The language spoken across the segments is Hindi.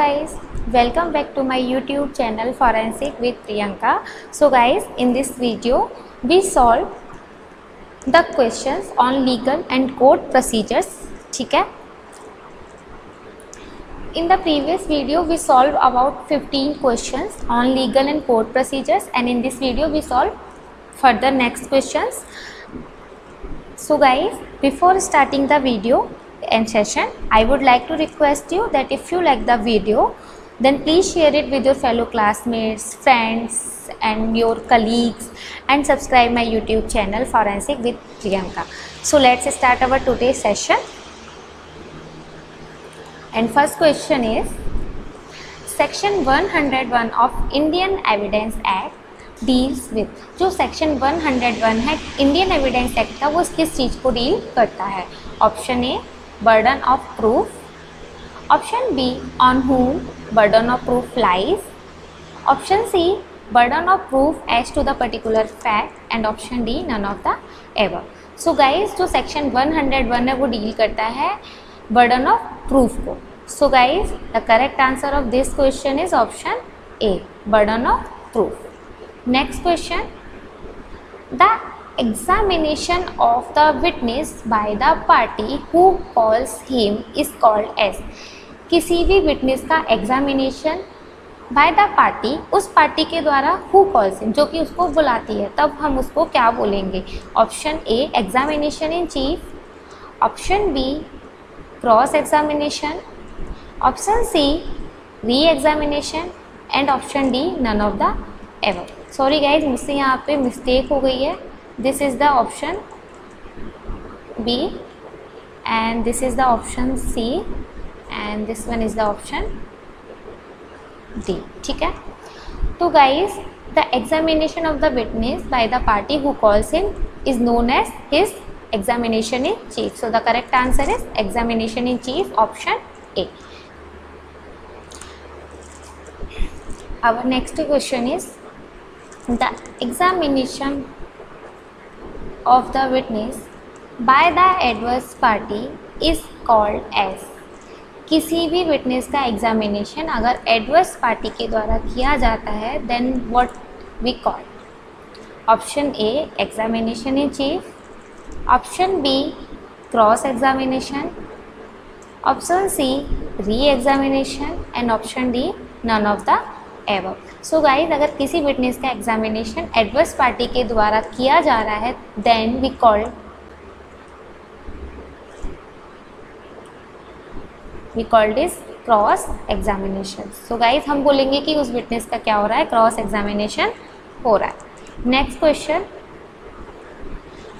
guys welcome back to my youtube channel forensic with priyanka so guys in this video we solve the questions on legal and court procedures ठीक है in the previous video we solved about 15 questions on legal and court procedures and in this video we solve further next questions so guys before starting the video and session i would like to request you that if you like the video then please share it with your fellow classmates friends and your colleagues and subscribe my youtube channel forensic with priyanka so let's start our today's session and first question is section 101 of indian evidence act deals with जो सेक्शन 101 है इंडियन एविडेंस एक्ट का वो किस चीज़ को डील करता है option A burden of proof option B on whom burden of proof lies option C burden of proof as to the particular fact and option D none of the above so guys जो सेक्शन 101 है वो डील करता है बर्डन ऑफ़ प्रूफ को. So guys the correct answer of this question is option A burden of proof next question the examination of the witness by the party who calls him is called as किसी भी विटनेस का एग्जामिनेशन बाय द पार्टी उस पार्टी के द्वारा हु कॉल्स हिम जो कि उसको बुलाती है, तब हम उसको क्या बोलेंगे? Option A examination in chief option B cross examination option C re examination and option D none of the above sorry guys मुझसे यहाँ पे मिस्टेक हो गई है। this is the option B and this is the option C and this one is the option D ठीक है तो guys the examination of the witness by the party who calls him is known as his examination in chief so the correct answer is examination in chief option a our next question is the examination of the witness by the adverse party is called as किसी भी विटनेस का एग्जामिनेशन अगर एडवर्स पार्टी के द्वारा किया जाता है then what we call option A examination in chief option B cross examination option C re examination and option D none of the above so so guys अगर किसी विटनेस का एग्जामिनेशन एडवर्स पार्टी के द्वारा किया जा रहा है then we call we called is cross examination so guys हम बोलेंगे कि उस विटनेस का क्या हो रहा है? क्रॉस एग्जामिनेशन हो रहा है। Next question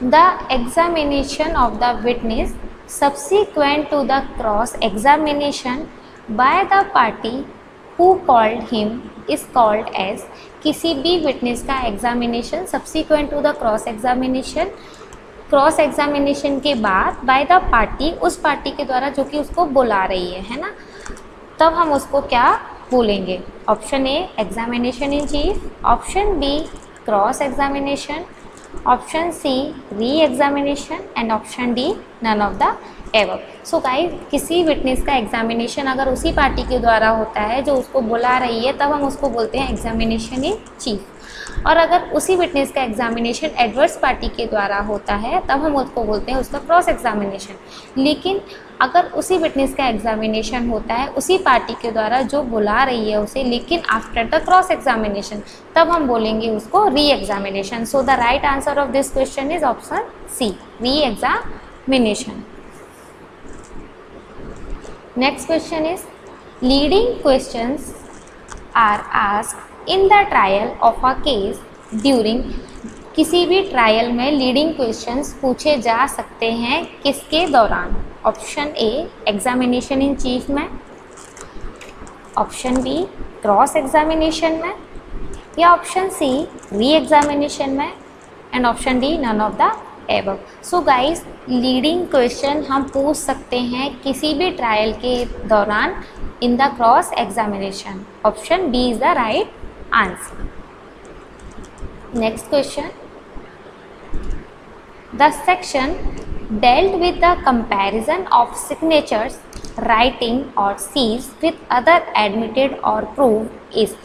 the examination of the witness subsequent to the cross examination by the party who called him is called as किसी भी विटनेस का examination subsequent to the cross examination cross examination के बाद बाय द पार्टी उस पार्टी के द्वारा जो कि उसको बुला रही है है ना? तब हम उसको क्या बोलेंगे? Option A examination in chief option B cross examination option C re examination and option D none of the above so guys किसी विटनेस का एग्जामिनेशन अगर उसी पार्टी के द्वारा होता है जो उसको बुला रही है, तब हम उसको बोलते हैं एग्जामिनेशन इन चीफ और अगर उसी विटनेस का एग्जामिनेशन एडवर्स पार्टी के द्वारा होता है, तब हम उसको बोलते हैं उसका क्रॉस एग्जामिनेशन लेकिन अगर उसी विटनेस का एग्जामिनेशन होता है, उसी पार्टी के द्वारा जो बुला रही है उसे, लेकिन आफ्टर द क्रॉस एग्जामिनेशन तब हम बोलेंगे उसको re examination so the right answer of this question is option C re examination next question is leading questions are asked in the trial of a case during किसी भी ट्रायल में लीडिंग क्वेश्चंस पूछे जा सकते हैं किसके दौरान? Option A examination in chief में। ऑप्शन बी क्रॉस एग्जामिनेशन में। या ऑप्शन सी री एग्जामिनेशन में। And option D none of the above so guys leading question हम पूछ सकते हैं किसी भी ट्रायल के दौरान in the cross examination option B is the right answer next question the section dealt with the comparison of signatures, writing, or seals with other admitted or proved is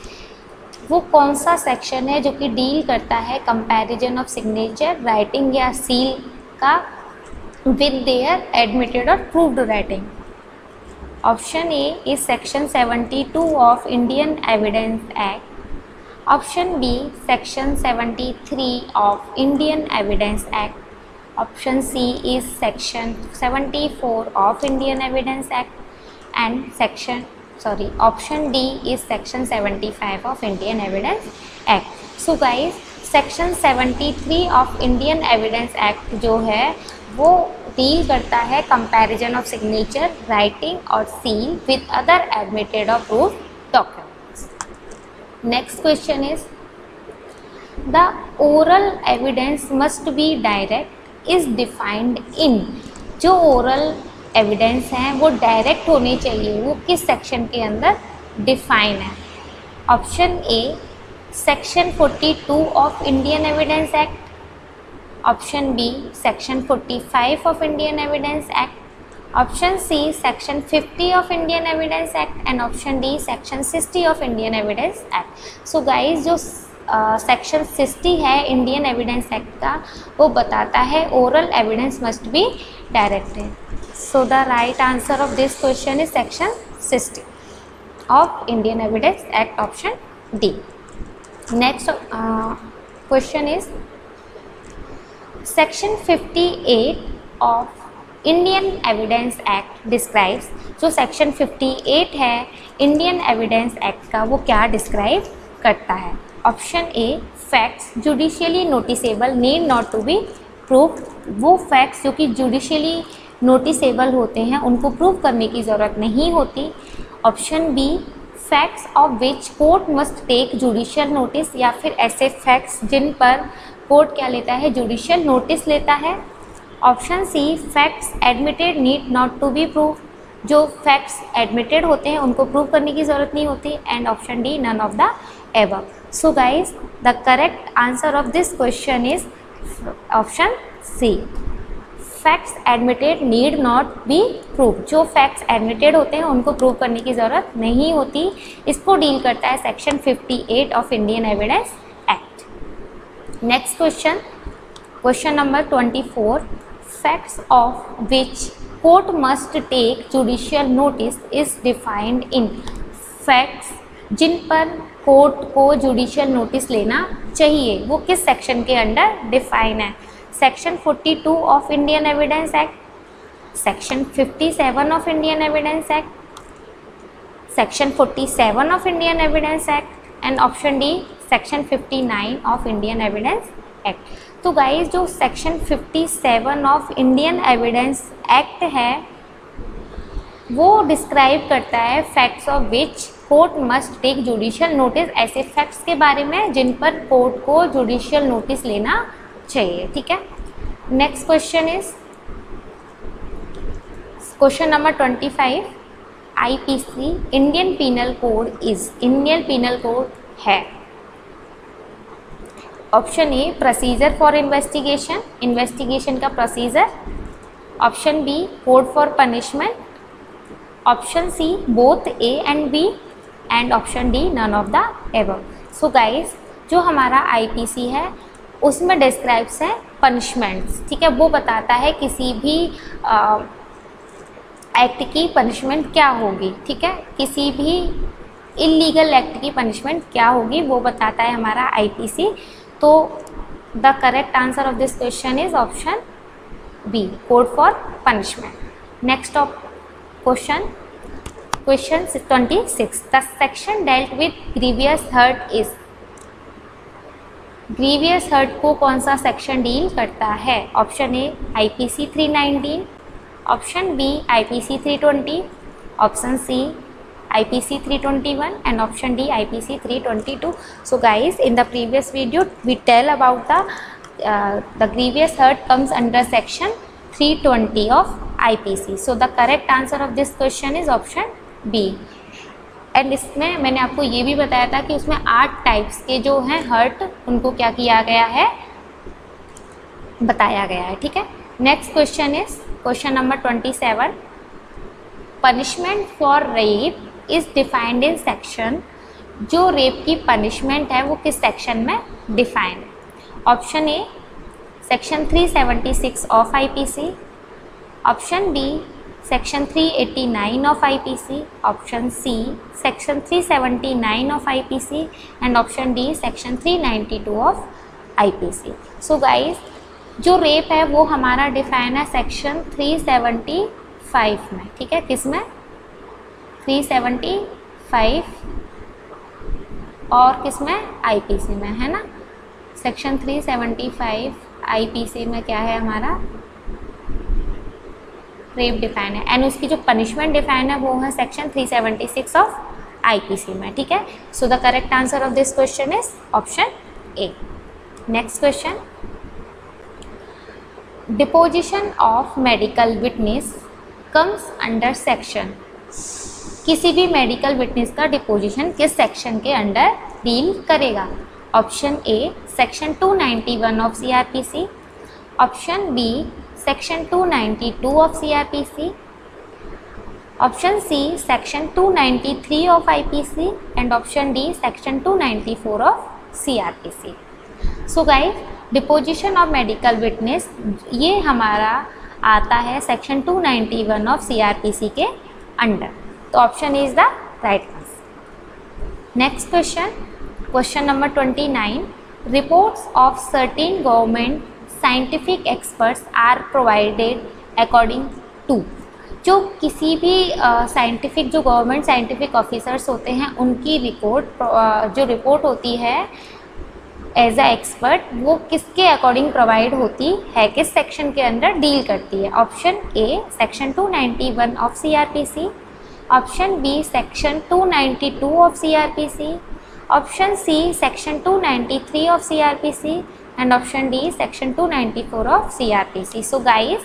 वो कौन सा सेक्शन है जो कि डील करता है कंपैरिजन ऑफ़ सिग्नेचर राइटिंग या सील का विद देयर एडमिटेड और proved writing option A is section 72 of Indian evidence act option B section 73 of Indian evidence act option C is section 74 of Indian evidence act and section sorry, option D is section 75 of Indian Evidence Act. So guys, section 73 of Indian Evidence Act जो है, वो डील करता है कंपैरिजन ऑफ़ सिग्नेचर राइटिंग और सील विद अदर एडमिटेड और proof documents next question is the oral evidence must be direct is defined in जो ओरल एविडेंस हैं वो डायरेक्ट होने चाहिए वो किस सेक्शन के अंदर डिफाइन है। Option A section 42 of Indian evidence act option B section 45 of Indian evidence act option C section 50 of Indian evidence act and option D section 60 of Indian evidence act so guys जो सेक्शन uh, 60 है इंडियन एविडेंस एक्ट का वो बताता है oral evidence must be directed so the right answer of this question is section sixty of Indian evidence act option D next question is section 58 of Indian evidence act describes जो सेक्शन 58 है इंडियन एविडेंस एक्ट का वो क्या डिस्क्राइब करता है? Option A facts judicially noticeable need not to be proof वो फैक्ट्स जो कि जुडिशियली नोटिसेबल होते हैं, उनको प्रूव करने की ज़रूरत नहीं होती। Option B facts of which court must take judicial notice या फिर ऐसे फैक्ट्स जिन पर कोर्ट क्या लेता है जुडिशियल नोटिस लेता है। Option C facts admitted need not to be prove जो फैक्ट्स एडमिटेड होते हैं, उनको प्रूव करने की ज़रूरत नहीं होती। And option D none of the above so guys the correct answer of this question is option C facts admitted need not be prove जो फैक्ट्स एडमिटेड होते हैं, उनको प्रूव करने की ज़रूरत नहीं होती। इसको डील करता है section 58 of Indian evidence act next question question number 24 facts of which court must take judicial notice is defined in facts जिन पर कोर्ट को जुडिशियल नोटिस लेना चाहिए, वो किस सेक्शन के अंडर डिफाइन है? Section 42 of Indian evidence act section 57 of Indian evidence act section 47 of Indian evidence act and option D section 59 of Indian evidence act तो गाइस जो section 57 of Indian evidence act है, वो डिस्क्राइब करता है facts of which court must take judicial notice ऐसे फैक्ट्स के बारे में जिन पर कोर्ट को जुडिशियल नोटिस लेना चाहिए, ठीक है? Next question is question number twenty five IPC Indian penal code is Indian penal code है। Option A procedure for investigation investigation का procedure option B code for punishment option C both A and B and option D none of the above so guys जो हमारा आईपीसी है उसमें डिस्क्राइब्स हैं पनिशमेंट्स ठीक है? वो बताता है किसी भी एक्ट की पनिशमेंट क्या होगी, ठीक है? किसी भी इलीगल एक्ट की पनिशमेंट क्या होगी, वो बताता है हमारा आईपीसी तो the correct answer of this question is option B code for punishment next of question question twenty six the section dealt with grievous hurt is grievous hurt को कौन सा सेक्शन डील करता है? Option A I P C three nineteen option B I P C three twenty option C I P C three twenty one and option D I P C three twenty two so guys in the previous video we tell about the the grievous hurt comes under section 320 of I P C so the correct answer of this question is option B and इसमें मैंने आपको ये भी बताया था कि उसमें आठ टाइप्स के जो हैं हर्ट उनको क्या किया गया है? बताया गया है, ठीक है? Next question is question number twenty seven punishment for rape is defined in section जो रेप की पनिशमेंट है, वो किस सेक्शन में? डिफाइंड है option A section 376 of IPC option B section 389 of IPC option C section 379 of IPC and option D section 392 of IPC so guys जो रेप है, वो हमारा डिफाइन है सेक्शन 375 में, ठीक है? किसमें? 375 और किसमें? आईपीसी में, है ना? सेक्शन 375 आईपीसी में क्या है हमारा? रेप डिफाइन है। एंड उसकी जो पनिशमेंट डिफाइन है, वो है सेक्शन 376 ऑफ़ आईपीसी में, ठीक है? So the correct answer of this question is option A next question deposition of medical witness comes under section किसी भी मेडिकल विटनेस का डिपोजिशन किस सेक्शन के अंडर डील करेगा? Option A section 291 of CrPC option B section 292 of CrPC option C section 293 of IPC and option D section 294 of CrPC so guys deposition of medical witness ये हमारा आता है सेक्शन 291 ऑफ़ सीआरपीसी के अंडर तो option is the right answer next question question number 29 reports of certain government scientific experts are provided according to जो किसी भी साइंटिफिक uh, जो गवर्नमेंट साइंटिफिक ऑफिसर्स होते हैं उनकी रिपोर्ट uh, जो रिपोर्ट होती है एज अ एक्सपर्ट वो किसके अकॉर्डिंग प्रोवाइड होती है किस सेक्शन के अंदर डील करती है। Option A section 291 of CrPC option B section 292 of CrPC option C section 293 of CrPC and option D section 294 of CRPC. So guys,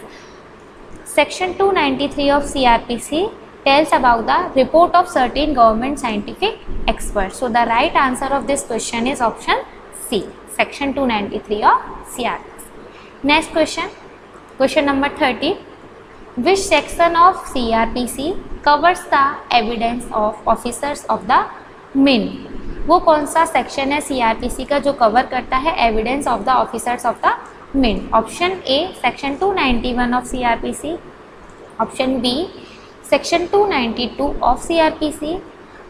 section 293 of CRPC tells about the report of certain government scientific experts. So the right answer of this question is option C, section 293 of CRPC. Next question, question number 30. Which section of CRPC covers the evidence of officers of the Mint? वो कौन सा सेक्शन है सीआरपीसी का जो कवर करता है evidence of the officers of the mint option A section 291 of CrPC option B section 292 of CrPC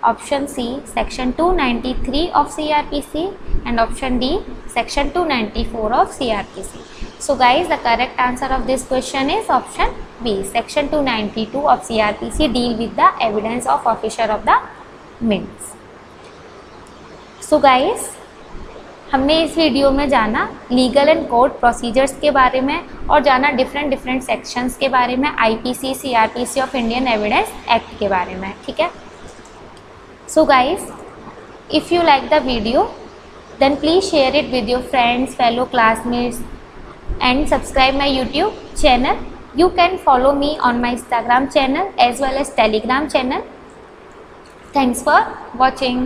option C section 293 of CrPC and option D section 294 of CrPC so guys, the correct answer of this question is option b, section 292 of crpc deal with the evidence of officer of the mints so so guys हमने इस वीडियो में जाना लीगल एंड कोर्ट प्रोसीजर्स के बारे में और जाना डिफरेंट डिफरेंट सेक्शंस के बारे में IPC CrPC of Indian evidence act के बारे में, ठीक है? So guys if you like the video then please share it with your friends fellow classmates and subscribe my YouTube channel you can follow me on my instagram channel as well as telegram channel. Thanks for watching.